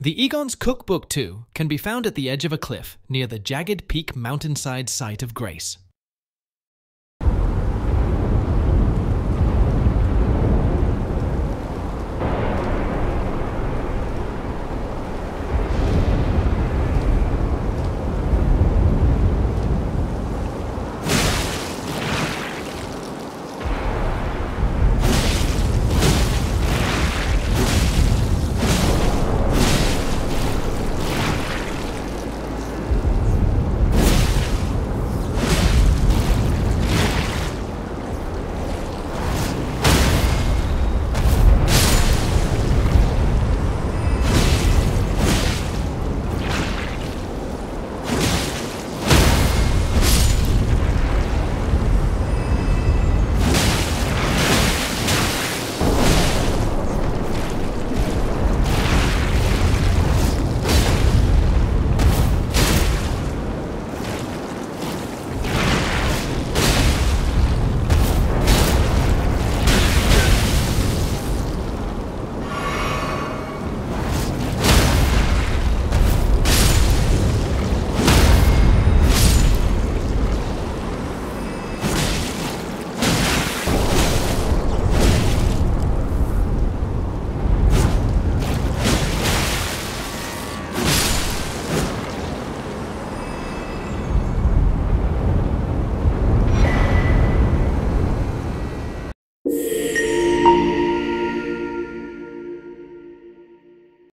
The Igon's Cookbook 2 can be found at the edge of a cliff near the Jagged Peak mountainside site of Grace.